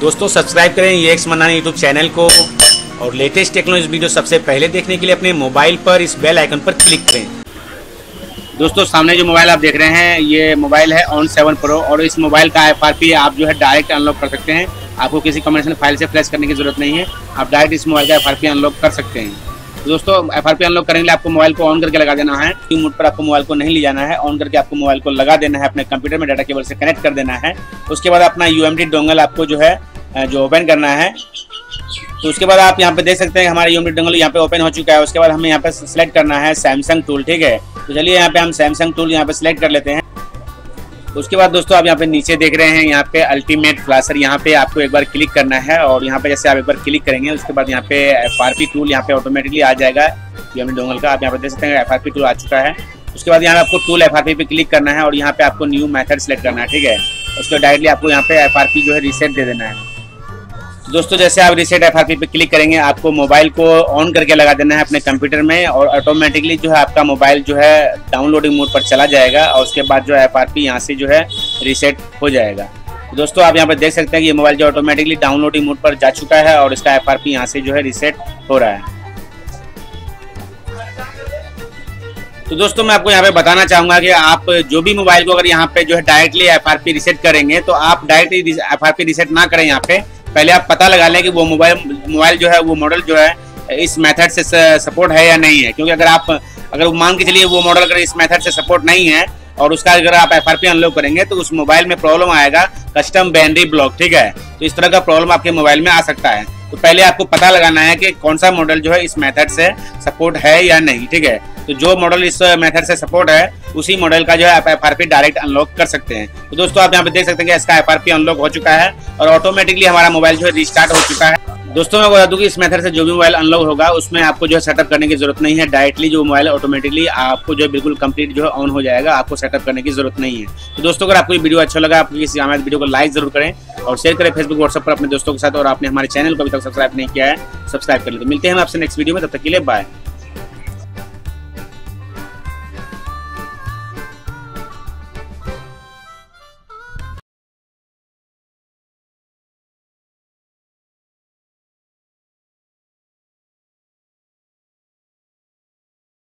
दोस्तों सब्सक्राइब करें ये एक्स मनाना यूट्यूब चैनल को और लेटेस्ट टेक्नोलॉजी वीडियो सबसे पहले देखने के लिए अपने मोबाइल पर इस बेल आइकन पर क्लिक करें। दोस्तों, सामने जो मोबाइल आप देख रहे हैं, ये मोबाइल है ऑन सेवन प्रो और इस मोबाइल का एफआरपी आप जो है डायरेक्ट अनलॉक कर सकते हैं। आपको किसी कमर्शियल फ़ाइल से फ्लैश करने की ज़रूरत नहीं है। आप डायरेक्ट इस मोबाइल का FRP अनलॉक कर सकते हैं। दोस्तों एफ़ आर अनलॉक करने के लिए आपको मोबाइल को ऑन करके लगा देना है। टी मोड पर आपको मोबाइल को नहीं ले जाना है ऑन करके आपको मोबाइल को लगा देना है, अपने कंप्यूटर में डाटा केबल से कनेक्ट कर देना है। उसके बाद अपना यूएमडी डोंगल आपको जो है जो ओपन करना है। तो उसके बाद आप यहाँ पे देख सकते हैं, हमारा यूम डोंगल यहाँ पे ओपन हो चुका है। उसके बाद हमें यहाँ पे सिलेक्ट करना है सैमसंग टूल ठीक है? तो चलिए यहाँ पे हम सैमसंग टूल यहाँ पे सिलेक्ट कर लेते हैं। उसके बाद दोस्तों आप यहाँ पे नीचे देख रहे हैं यहाँ पे अल्टीमेट फ्लासर यहाँ पे आपको एक बार क्लिक करना है और यहाँ पे जैसे आप एक बार क्लिक करेंगे उसके बाद यहाँ पे एफ़ आर पी टूल यहाँ पे ऑटोमेटिकली आ जाएगा ये डोंगल का आप यहाँ पे देख सकते हैं एफ़ आर पी टूल आ चुका है उसके बाद यहाँ पे आपको टूल एफ़ आर पी पे क्लिक करना है और यहाँ पे आपको न्यू मैथड सेलेक्ट करना है ठीक है उसके डायरेक्टली आपको यहाँ पे एफ़ आर पी जो है रिसेट दे देना है दोस्तों, जैसे आप रिसेट एफ़ पे क्लिक करेंगे, आपको मोबाइल को ऑन करके लगा देना है अपने कंप्यूटर में और ऑटोमेटिकली जो है आपका मोबाइल जो है डाउनलोडिंग मोड पर चला जाएगा और उसके बाद जो है एफ़ आर पी यहाँ से जो है रिसेट हो जाएगा। तो दोस्तों, आप यहाँ पर देख सकते हैं कि ये मोबाइल जो ऑटोमेटिकली डाउनलोडिंग मोड पर जा चुका है और इसका एफ़ आर पी यहाँ से जो है रिसेट हो रहा है। तो दोस्तों, मैं आपको यहाँ पे बताना चाहूँगा कि आप जो भी मोबाइल को अगर यहाँ पे जो है directly F R P reset करेंगे तो आप directly F R P reset ना करें यहाँ पे। पहले आप पता लगा लें कि वो मोबाइल मोबाइल जो है, वो मॉडल जो है, इस मेथड से सपोर्ट है या नहीं है। क्योंकि अगर आप, अगर मान के चलिए वो मॉडल अगर इस मेथड से सपोर्ट नहीं है और उसका अगर आप एफ़ आर अनलॉक करेंगे तो उस मोबाइल में प्रॉब्लम आएगा, कस्टम बैंड्री ब्लॉक, ठीक है? तो इस तरह का प्रॉब्लम आपके मोबाइल में आ सकता है। तो पहले आपको पता लगाना है कि कौन सा मॉडल जो है इस मेथड से सपोर्ट है या नहीं, ठीक है? तो जो मॉडल इस मेथड से सपोर्ट है, उसी मॉडल का जो है आप एफ़ डायरेक्ट अनलॉक कर सकते हैं। तो दोस्तों, आप यहाँ पे देख सकते हैं कि इसका एफ़ अनलॉक हो चुका है और ऑटोमेटिकली हमारा मोबाइल जो है रिस्टार्ट हो चुका है। दोस्तों, मैं बता दूँ कि इस मेथड से जो भी मोबाइल अनलॉक होगा, उसमें आपको जो है सेटअप करने की ज़रूरत नहीं है। डायरेक्टली जो मोबाइल ऑटोमेटिकली आपको जो है बिल्कुल कंप्लीट जो है ऑन हो जाएगा, आपको सेटअप करने की ज़रूरत नहीं है। तो दोस्तों, अगर आपको ये वीडियो अच्छा लगा, आप हमारे वीडियो को लाइक ज़रूर करें। और शेयर करें फेसबुक व्हाट्सएप पर अपने दोस्तों के साथ और आपने हमारे चैनल को अभी तक सब्सक्राइब नहीं किया है सब्सक्राइब कर लेते मिलते हैं आपसे नेक्स्ट वीडियो में, तब तक के लिए बाय